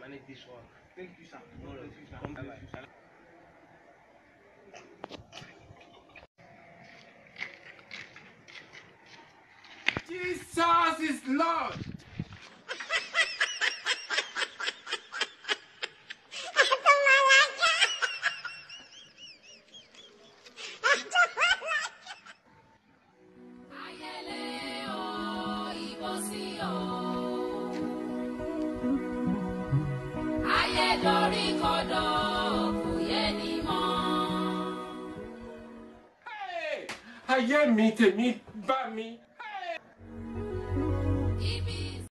Manage this one. Thank you, sir. No, Thank you, sir. come Thank bye you, sir. Jesus is Lord. Ayé dorí kodò, kò yẹ ni mi tèmi bá mi